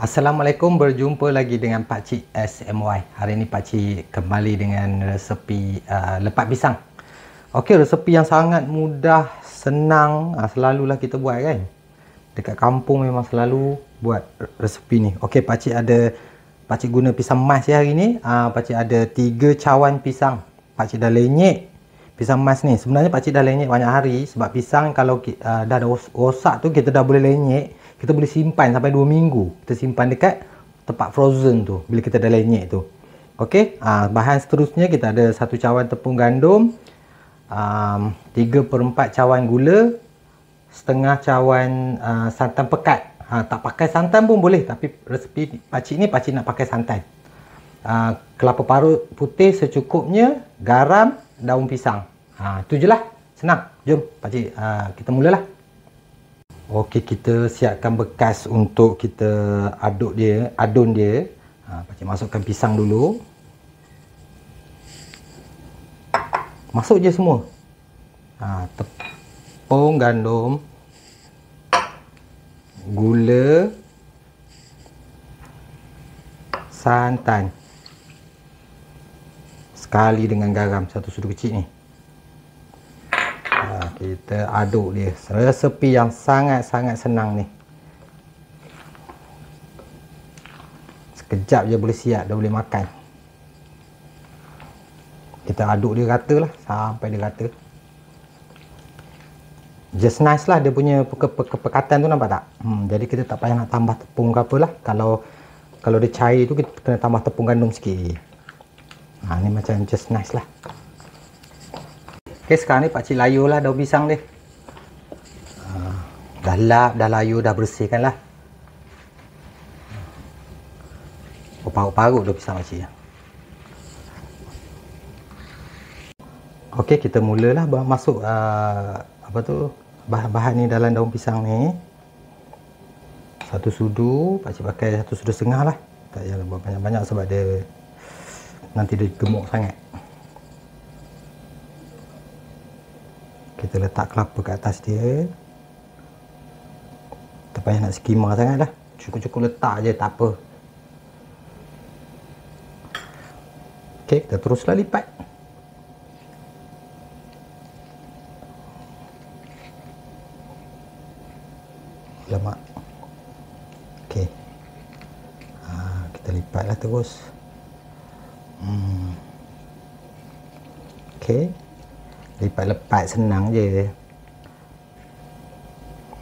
Assalamualaikum, berjumpa lagi dengan Pak Cik SMY. Hari ini Pak Cik kembali dengan resepi uh, lepat pisang. Okey, resepi yang sangat mudah, senang, uh, selalulah kita buat kan. Dekat kampung memang selalu buat resepi ni. Okey, Pak Cik ada Pak Cik guna pisang mas ya hari ni. Uh, Pak Cik ada 3 cawan pisang. Pak Cik dah lenyek pisang mas ni. Sebenarnya Pak Cik dah lenyek banyak hari sebab pisang kalau uh, dah ada rosak tu kita dah boleh lenyek kita boleh simpan sampai 2 minggu. Kita simpan dekat tempat frozen tu bila kita dah lenyek tu. Ok uh, bahan seterusnya kita ada satu cawan tepung gandum um, 3 per 4 cawan gula setengah cawan uh, santan pekat. Ha, tak pakai santan pun boleh tapi resepi pakcik ni pakcik nak pakai santan. Uh, kelapa parut putih secukupnya garam daun pisang. Ha, tu je lah. Senang. Jom pakcik uh, kita mulalah Okey, kita siapkan bekas untuk kita aduk dia, adun dia. Ha, pakcik masukkan pisang dulu. Masuk je semua. Ha, tepung gandum. Gula. Santan. Sekali dengan garam satu sudu kecil ni kita aduk dia. Resepi yang sangat-sangat senang ni. Sekejap je boleh siap dah boleh makan. Kita aduk dia rata lah sampai dia rata. Just nice lah dia punya kepekatan tu nampak tak? Hmm, jadi kita tak payah nak tambah tepung ke apalah kalau kalau dia cair tu kita kena tambah tepung gandum sikit. Ha, ni macam just nice lah Okay, sekarang ni Pak Cik layu lah daun pisang dia. Uh, dah lap, dah layu, dah bersihkan lah. Oh, parut-parut daun pisang Pak Cik. Okey, kita mulalah masuk uh, apa tu bahan-bahan ni dalam daun pisang ni. Satu sudu, Pak Cik pakai satu sudu setengah lah. Tak payah buat banyak-banyak sebab dia nanti dia gemuk sangat. Kita letak kelapa kat atas dia. Tak payah nak skimmer sangat lah. Cukup-cukup letak je tak apa. Ok kita teruslah lipat. Lemak. Ok. Ha, kita lipatlah terus. Hmm. ok lipat lepat senang je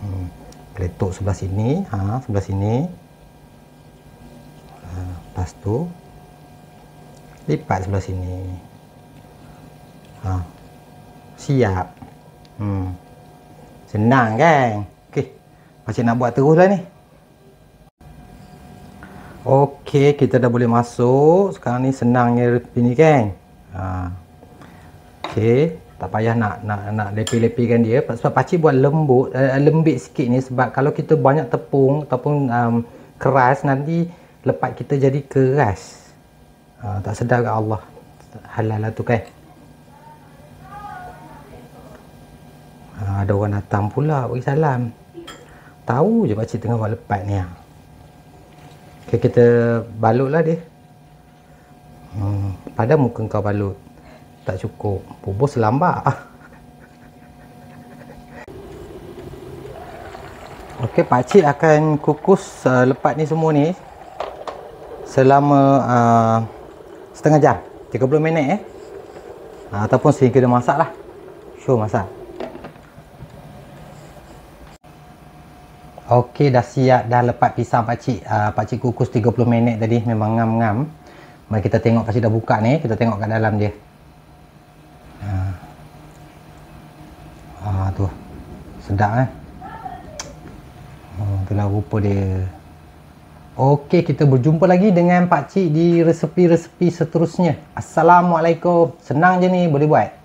hmm. peletuk sebelah sini ha, sebelah sini ha, lepas tu lipat sebelah sini ha. siap hmm. senang kan ok macam nak buat terus lah ni ok kita dah boleh masuk sekarang ni senangnya ni kan ha. ok tak payah nak nak nak lepi-lepikan dia. Sebab pakcik buat lembut uh, lembik sikit ni. Sebab kalau kita banyak tepung ataupun um, keras nanti lepat kita jadi keras. Uh, tak sedar ke Allah? Halal lah tu kan? Uh, ada orang datang pula bagi salam. Tahu je pakcik tengah buat lepat ni okay, kita balut lah dia. Hmm, pada muka kau balut tak cukup. Bubur selambak ok pakcik akan kukus uh, lepat ni semua ni selama uh, setengah jam. 30 minit eh. Uh, ataupun sehingga dia masak lah. Show masak. Ok dah siap dah lepat pisang pakcik uh, pakcik kukus 30 minit tadi. Memang ngam-ngam. Mari kita tengok pakcik dah buka ni. Kita tengok kat dalam dia tu sedap eh oh, itulah rupa dia Okey, kita berjumpa lagi dengan Pak Cik di resepi-resepi seterusnya. Assalamualaikum. Senang je ni, boleh buat.